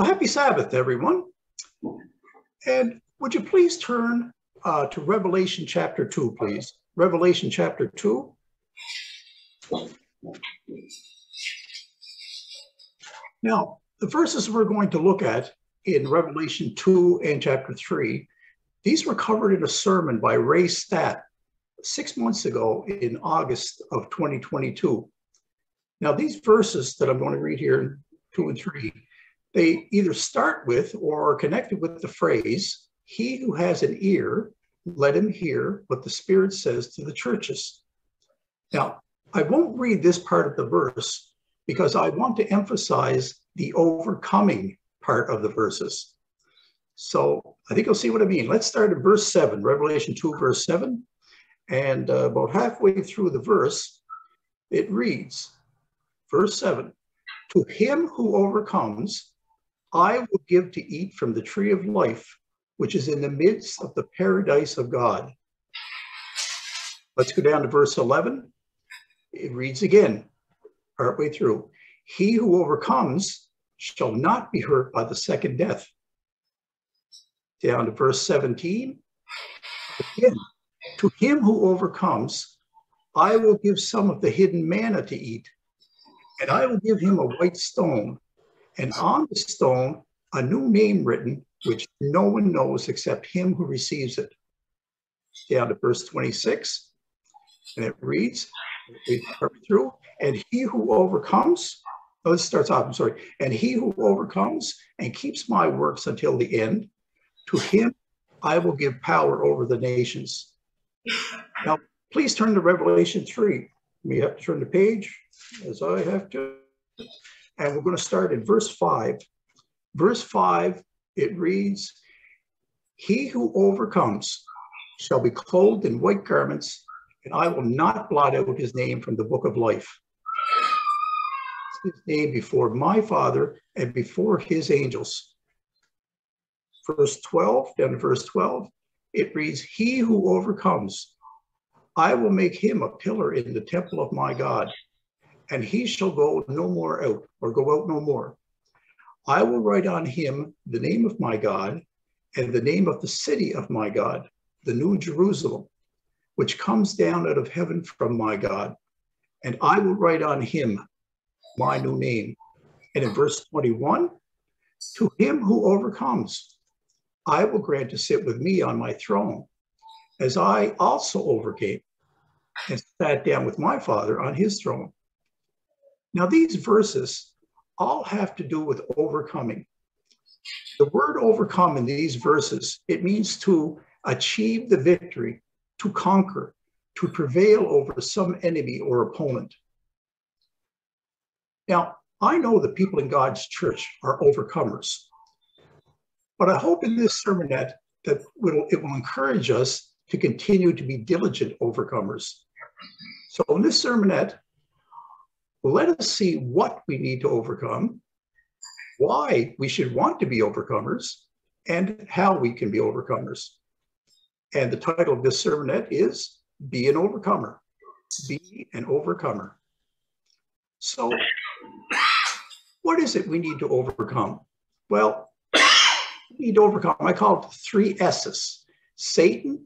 Happy Sabbath, everyone. And would you please turn uh, to Revelation chapter 2, please? Revelation chapter 2. Now, the verses we're going to look at in Revelation 2 and chapter 3, these were covered in a sermon by Ray Statt six months ago in August of 2022. Now, these verses that I'm going to read here, 2 and 3, they either start with or are connected with the phrase, He who has an ear, let him hear what the Spirit says to the churches. Now, I won't read this part of the verse because I want to emphasize the overcoming part of the verses. So I think you'll see what I mean. Let's start at verse 7, Revelation 2, verse 7. And uh, about halfway through the verse, it reads, verse 7 To him who overcomes, I will give to eat from the tree of life, which is in the midst of the paradise of God. Let's go down to verse 11. It reads again, partway through He who overcomes shall not be hurt by the second death. Down to verse 17. Again, to him who overcomes, I will give some of the hidden manna to eat, and I will give him a white stone, and on the stone a new name written, which no one knows except him who receives it. Down to verse 26, and it reads, through, and he who overcomes, oh, this starts off, I'm sorry, and he who overcomes and keeps my works until the end, to him I will give power over the nations. Now, please turn to Revelation 3. We have to turn the page, as I have to. And we're going to start in verse 5. Verse 5, it reads, He who overcomes shall be clothed in white garments, and I will not blot out his name from the book of life. His name before my Father and before his angels. Verse 12, down to verse 12, it reads, He who overcomes, I will make him a pillar in the temple of my God, and he shall go no more out, or go out no more. I will write on him the name of my God and the name of the city of my God, the new Jerusalem, which comes down out of heaven from my God. And I will write on him my new name. And in verse 21, to him who overcomes, I will grant to sit with me on my throne, as I also overcame and sat down with my Father on his throne. Now, these verses all have to do with overcoming. The word overcome in these verses, it means to achieve the victory, to conquer, to prevail over some enemy or opponent. Now, I know that people in God's church are overcomers. But I hope in this sermonette that it will encourage us to continue to be diligent overcomers. So in this sermonette, let us see what we need to overcome, why we should want to be overcomers, and how we can be overcomers. And the title of this sermonette is Be an Overcomer. Be an Overcomer. So, what is it we need to overcome? Well, we need to overcome. I call it three S's Satan,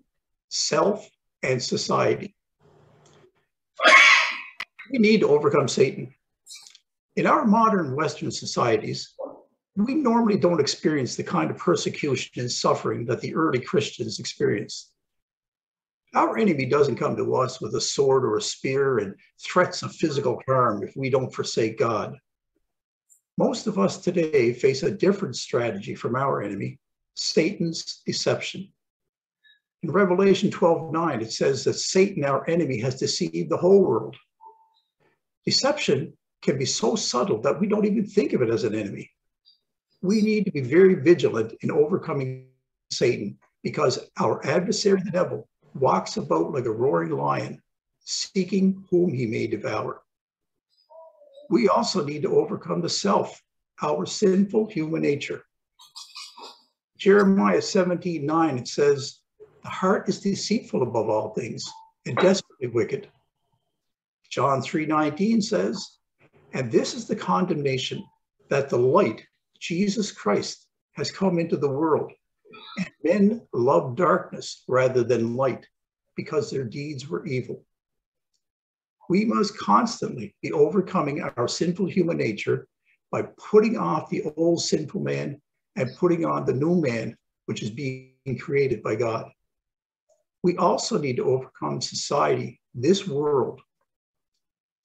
self, and society. We need to overcome Satan. In our modern Western societies, we normally don't experience the kind of persecution and suffering that the early Christians experienced. Our enemy doesn't come to us with a sword or a spear and threats of physical harm if we don't forsake God. Most of us today face a different strategy from our enemy, Satan's deception. In Revelation 12 9, it says that Satan, our enemy, has deceived the whole world. Deception can be so subtle that we don't even think of it as an enemy. We need to be very vigilant in overcoming Satan because our adversary, the devil, walks about like a roaring lion, seeking whom he may devour we also need to overcome the self, our sinful human nature. Jeremiah 17 9, it says, The heart is deceitful above all things and desperately wicked. John 3:19 says, And this is the condemnation that the light Jesus Christ has come into the world, and men love darkness rather than light because their deeds were evil. We must constantly be overcoming our sinful human nature by putting off the old sinful man and putting on the new man, which is being created by God. We also need to overcome society, this world,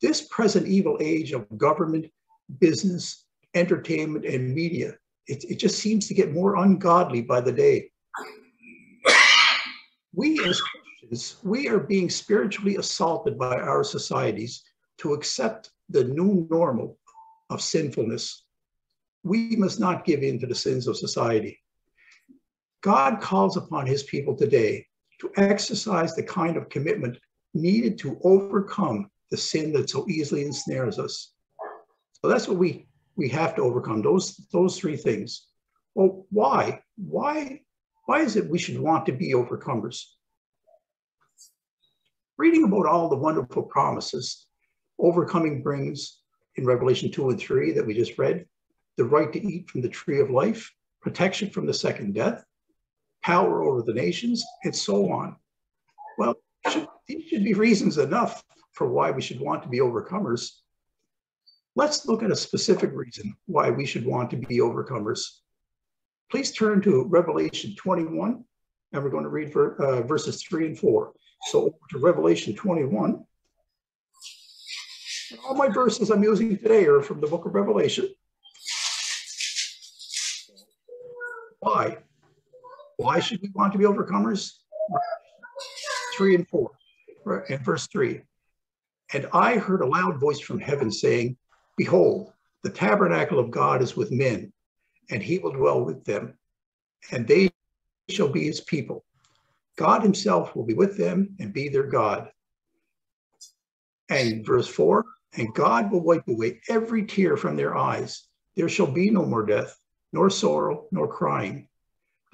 this present evil age of government, business, entertainment, and media. It, it just seems to get more ungodly by the day. We as Christians, we are being spiritually assaulted by our societies to accept the new normal of sinfulness. We must not give in to the sins of society. God calls upon his people today to exercise the kind of commitment needed to overcome the sin that so easily ensnares us. So that's what we we have to overcome those those three things. Well, why? Why why is it we should want to be overcomers? Reading about all the wonderful promises overcoming brings in Revelation 2 and 3 that we just read, the right to eat from the tree of life, protection from the second death, power over the nations, and so on. Well, should, these should be reasons enough for why we should want to be overcomers. Let's look at a specific reason why we should want to be overcomers. Please turn to Revelation 21, and we're going to read ver, uh, verses 3 and 4. So to Revelation 21. All my verses I'm using today are from the book of Revelation. Why? Why should we want to be overcomers? Three and four, and verse three. And I heard a loud voice from heaven saying, Behold, the tabernacle of God is with men, and he will dwell with them, and they shall be his people. God himself will be with them and be their God. And verse 4 And God will wipe away every tear from their eyes. There shall be no more death, nor sorrow, nor crying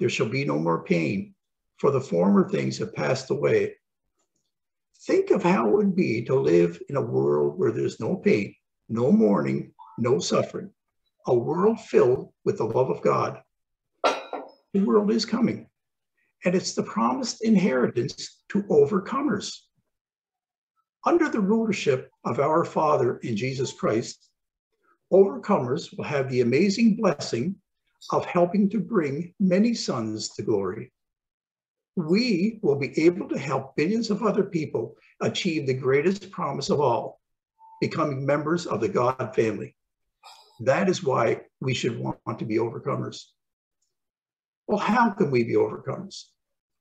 there shall be no more pain, for the former things have passed away. Think of how it would be to live in a world where there's no pain, no mourning, no suffering, a world filled with the love of God. The world is coming, and it's the promised inheritance to overcomers. Under the rulership of our Father in Jesus Christ, overcomers will have the amazing blessing of helping to bring many sons to glory. We will be able to help billions of other people achieve the greatest promise of all, becoming members of the God family. That is why we should want to be overcomers. Well, how can we be overcomers?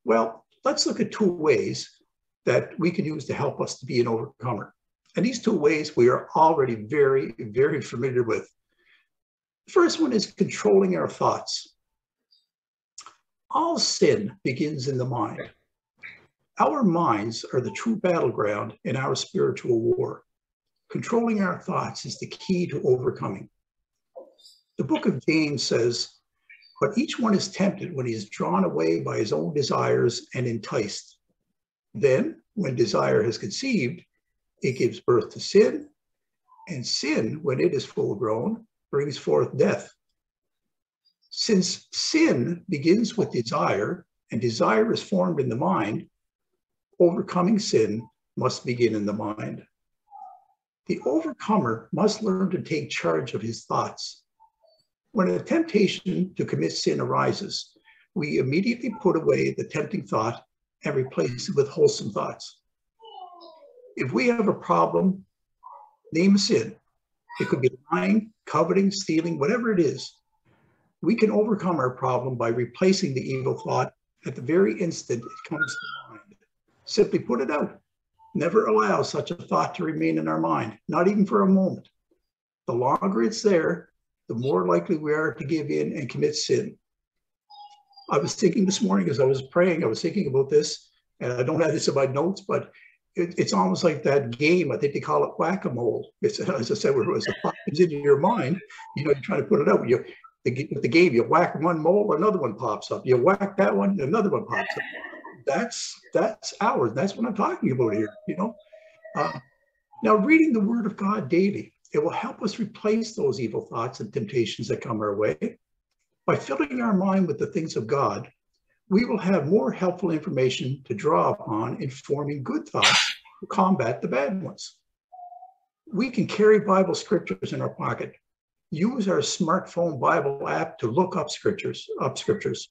Well, let's look at two ways that we can use to help us to be an overcomer. And these two ways we are already very, very familiar with. The first one is controlling our thoughts. All sin begins in the mind. Our minds are the true battleground in our spiritual war. Controlling our thoughts is the key to overcoming. The book of James says, but each one is tempted when he is drawn away by his own desires and enticed. Then, when desire has conceived, it gives birth to sin, and sin, when it is full grown, brings forth death. Since sin begins with desire and desire is formed in the mind, overcoming sin must begin in the mind. The overcomer must learn to take charge of his thoughts. When a temptation to commit sin arises, we immediately put away the tempting thought and replace it with wholesome thoughts. If we have a problem, name a sin. It could be lying, coveting, stealing, whatever it is, we can overcome our problem by replacing the evil thought at the very instant it comes to mind. Simply put it out. Never allow such a thought to remain in our mind, not even for a moment. The longer it's there, the more likely we are to give in and commit sin. I was thinking this morning as I was praying, I was thinking about this, and I don't have this in my notes, but it, it's almost like that game. I think they call it whack-a-mole. It's, as I said, where it's a pop is in your mind, you know, you're trying to put it out. You, the, the game, you whack one mole, another one pops up. You whack that one, another one pops up. That's that's ours. That's what I'm talking about here. You know. Uh, now, reading the Word of God daily It will help us replace those evil thoughts and temptations that come our way. By filling our mind with the things of God, we will have more helpful information to draw upon in forming good thoughts to combat the bad ones. We can carry Bible scriptures in our pocket, use our smartphone Bible app to look up scriptures, up scriptures.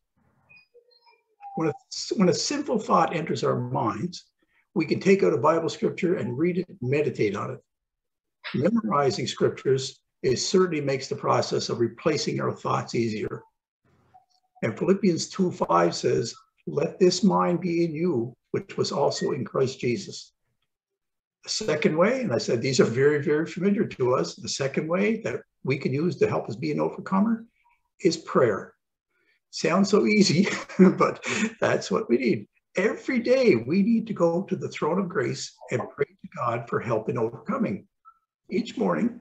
When a, when a sinful thought enters our minds, we can take out a Bible scripture and read it, meditate on it. Memorizing scriptures it certainly makes the process of replacing our thoughts easier. And Philippians 2 5 says, Let this mind be in you, which was also in Christ Jesus. The second way, and I said these are very, very familiar to us, the second way that we can use to help us be an overcomer is prayer. Sounds so easy, but that's what we need. Every day we need to go to the throne of grace and pray to God for help in overcoming. Each morning,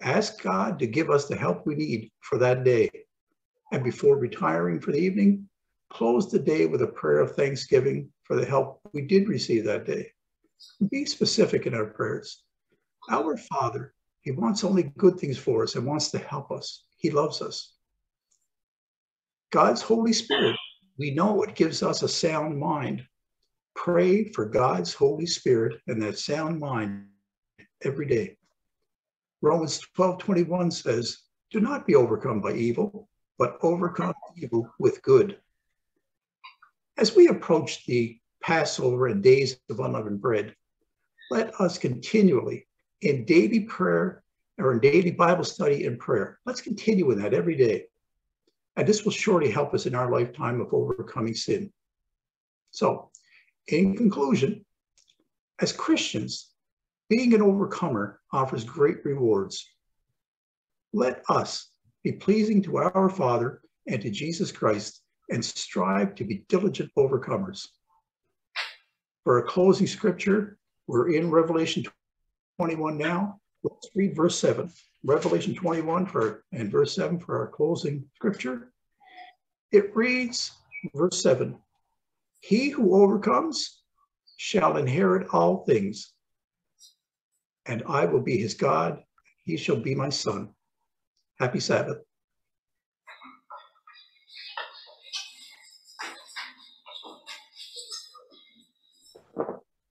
ask God to give us the help we need for that day and before retiring for the evening, close the day with a prayer of thanksgiving for the help we did receive that day. Be specific in our prayers. Our Father, He wants only good things for us and wants to help us. He loves us. God's Holy Spirit, we know it gives us a sound mind. Pray for God's Holy Spirit and that sound mind every day. Romans 12 21 says, Do not be overcome by evil, but overcome evil with good. As we approach the Passover and days of unleavened bread, let us continually in daily prayer or in daily Bible study and prayer, let's continue with that every day. And this will surely help us in our lifetime of overcoming sin. So, in conclusion, as Christians, being an overcomer offers great rewards. Let us be pleasing to our Father and to Jesus Christ, and strive to be diligent overcomers. For a closing scripture, we're in Revelation 21 now. Let's read verse 7. Revelation 21 for and verse 7 for our closing scripture. It reads, verse 7 He who overcomes shall inherit all things, and I will be his God, he shall be my son. Happy Sabbath.